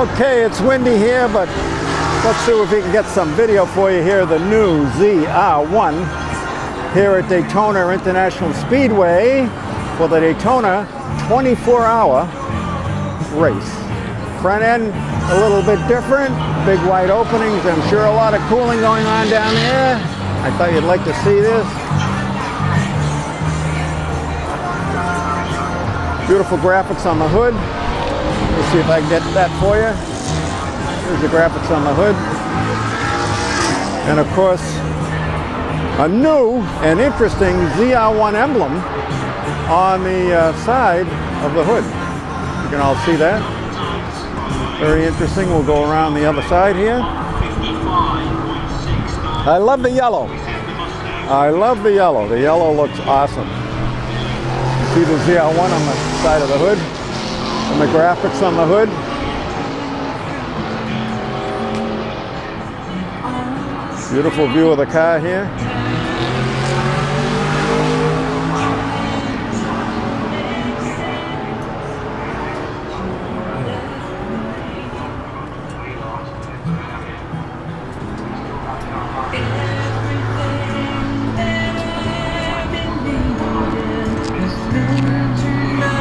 Okay, it's windy here, but let's see if we can get some video for you here. The new ZR1 here at Daytona International Speedway for the Daytona 24-hour race. Front end a little bit different, big wide openings. I'm sure a lot of cooling going on down there. I thought you'd like to see this. Beautiful graphics on the hood. See if I can get that for you. Here's the graphics on the hood. And of course, a new and interesting ZR1 emblem on the uh, side of the hood. You can all see that. Very interesting. We'll go around the other side here. I love the yellow. I love the yellow. The yellow looks awesome. See the ZR1 on the side of the hood and the graphics on the hood. Beautiful view of the car here.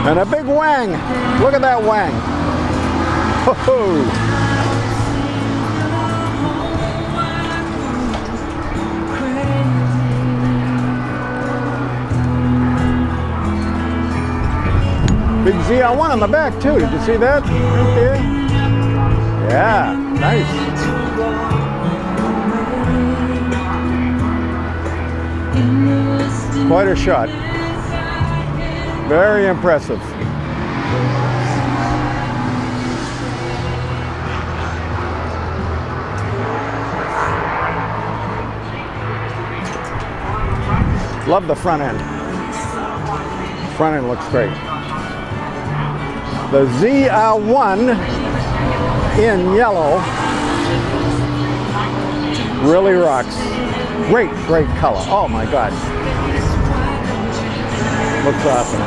And a big wang. Look at that wang. Ho-ho. Big ZR1 on the back too. Did you see that? Right there. Yeah, nice. Quite a shot. Very impressive. Love the front end. Front end looks great. The ZR1 in yellow really rocks. Great, great color. Oh my God. Looks awesome.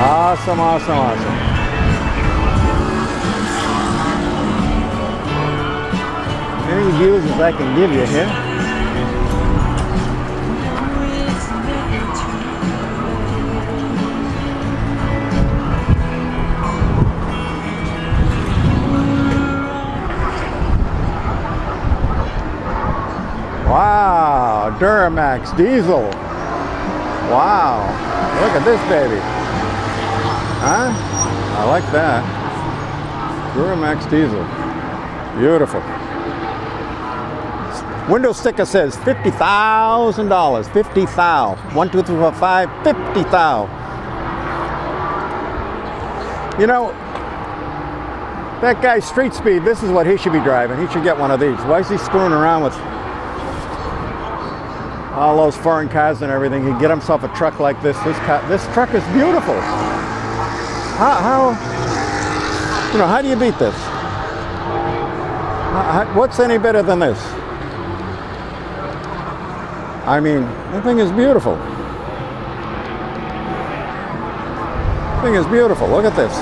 Awesome, awesome, awesome. Any views as I can give you here. Wow, Duramax diesel. Wow, look at this baby. Huh? I like that. Duramax diesel. Beautiful. Window sticker says $50,000. 50 thou. 1, 2, 3, 4, 5, 50 thou. You know, that guy Street Speed, this is what he should be driving. He should get one of these. Why is he screwing around with all those foreign cars and everything. He'd get himself a truck like this. This car, this truck is beautiful. How, how you know, how do you beat this? How, how, what's any better than this? I mean, the thing is beautiful. The thing is beautiful. Look at this.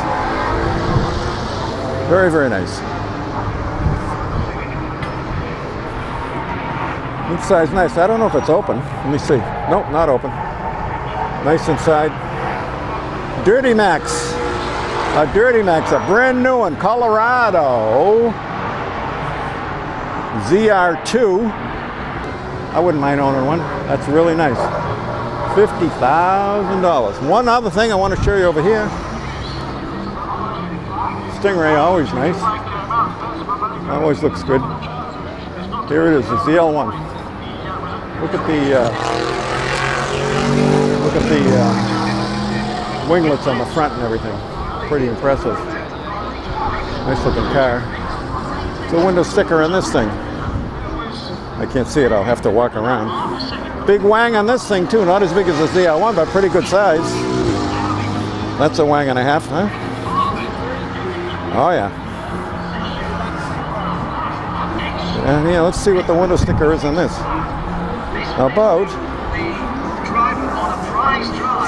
Very, very nice. Inside's nice. I don't know if it's open. Let me see. Nope, not open. Nice inside. Dirty Max. A Dirty Max, a brand new one, Colorado. ZR2. I wouldn't mind owning one. That's really nice. $50,000. One other thing I want to show you over here. Stingray, always nice. Always looks good. Here it is, it's the ZL1. Look at the uh, look at the uh, winglets on the front and everything. Pretty impressive. Nice looking car. It's a window sticker on this thing. I can't see it. I'll have to walk around. Big wang on this thing too. Not as big as the ZL1, but pretty good size. That's a wang and a half, huh? Oh yeah. And yeah, let's see what the window sticker is on this. About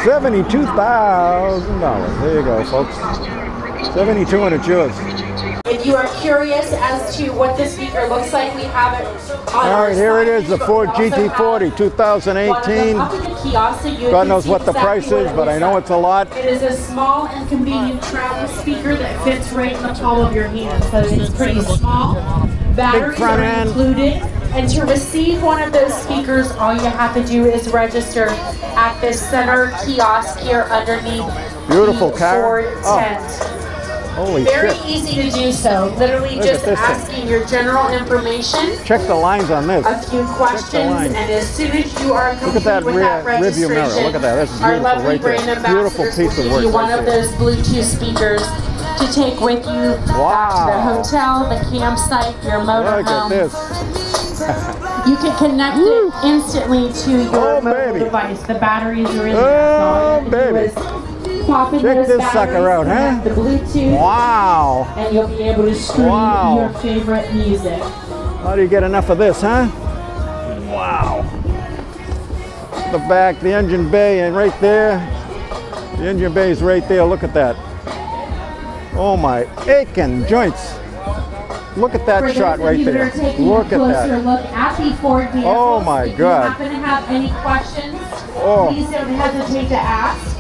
$72,000. There you go, folks. 72 and it's yours. If you are curious as to what this speaker looks like, we have it on All right, here it is, the Ford GT40 2018. one of them up in the kiosk God knows what the price is, but I know it's a lot. It is a small and convenient travel speaker that fits right in the palm of your hand. So it's pretty small. Batteries front are included. And to receive one of those speakers, all you have to do is register at the center kiosk here underneath Beautiful the car. Ford Oh. tent. Holy Very shit. easy to do so. Literally Look just this thing. asking your general information, Check the lines on this. a few questions, and as soon as you are complete Look at that with that registration, mirror. Look at that. That's our lovely right there. brand Beautiful ambassadors piece of will work give you one right of those Bluetooth speakers to take with you back to the hotel, the campsite, your motorhome. Look at this. You can connect it instantly to your Oh, mobile baby. device. The batteries are in Oh, there. Have baby. is Pop in Check this sucker out, huh? The Bluetooth Wow. and you'll be able to stream Wow. your favorite music. How do you get enough of this, huh? Wow. The back, the engine bay, and right there, the engine bay is right there. Look at that. Oh my aching joints. Look at that shot right there. Look a at closer that. look at the Ford vehicles, Oh my if God. you happen to have any questions, Oh. please don't hesitate to ask.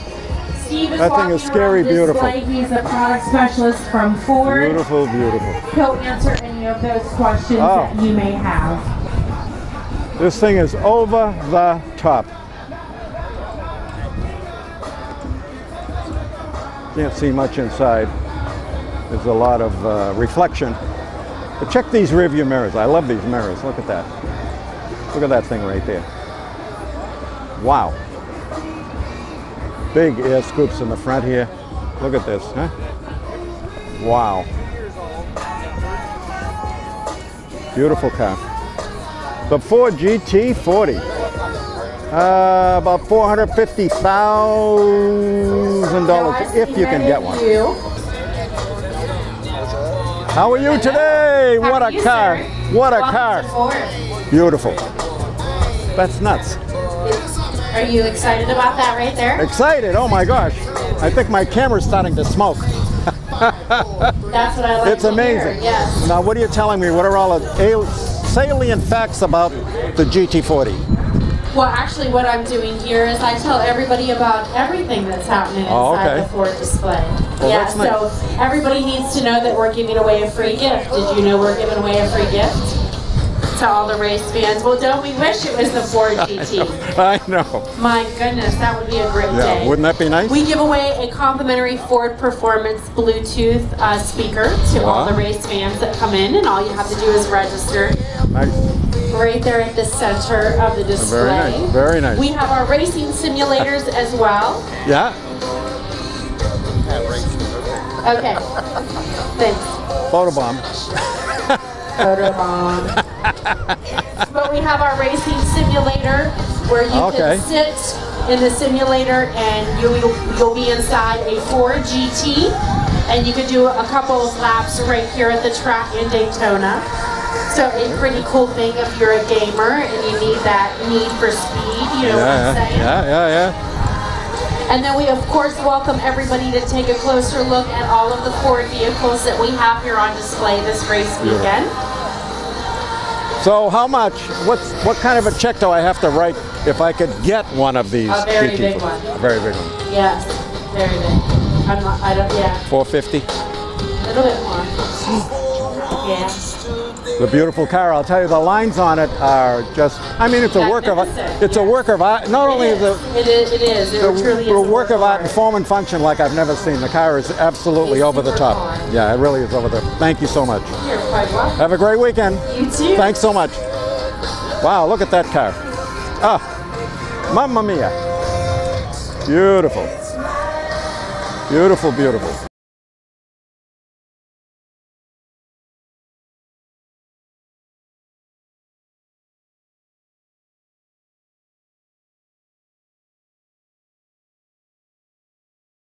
Steve is That thing is scary beautiful. display. He's a product specialist from Ford. Beautiful, beautiful. He'll answer any of those questions Oh. that you may have. This thing is over the top. Can't see much inside. There's a lot of uh, reflection. But check these rear view mirrors. I love these mirrors. Look at that. Look at that thing right there. Wow. Big air scoops in the front here. Look at this, huh? Wow. Beautiful car. The Ford GT40. Uh, about $450,000 if you can get one. How are you today? What a you, car. sir? What a Welcome car. Beautiful. That's nuts. Are you excited about that right there? Excited. Oh my gosh. I think my camera's starting to smoke. That's what I like It's to hear, amazing. Yes. Now, what are you telling me? What are all the salient facts about the GT40? Well, actually, what I'm doing here is I tell everybody about everything that's happening inside Oh, okay. the Ford display. Well, yeah, nice. so everybody needs to know that we're giving away a free gift. Did you know we're giving away a free gift to all the race fans? Well, don't we wish it was the Ford GT? I know. My goodness, that would be a great Yeah, day. wouldn't that be nice? We give away a complimentary Ford Performance Bluetooth uh, speaker to all the race fans that come in, and all you have to do is register Nice. Right there at the center of the display. Very nice. Very nice. We have our racing simulators as well. Yeah. Okay. Thanks. Photobomb. Photobomb. but we have our racing simulator where you Okay. can sit in the simulator and you, you'll be inside a Ford GT and you can do a couple of laps right here at the track in Daytona. So a pretty cool thing if you're a gamer and you need that need for speed, you know what Yeah, I'm saying? yeah, yeah, yeah. And then we of course welcome everybody to take a closer look at all of the Ford vehicles that we have here on display this race weekend. So how much? What's what kind of a check do I have to write if I could get one of these? A very GT40? big one. A very big one. Yes, very big. I'm not, I don't, yeah, 450. a little bit more. Yeah. The beautiful car. I'll tell you, the lines on it are just. I mean, it's a work of. It's a work of art. Not only is it. It is, it is, it It's truly is. a work of art and form and function like I've never seen. The car is absolutely over the top. fun. Yeah, it really is over the. Thank you so much. You're quite welcome. Have a great weekend. You too. Thanks so much. Wow, look at that car. Ah, mamma mia. Beautiful. Beautiful, beautiful.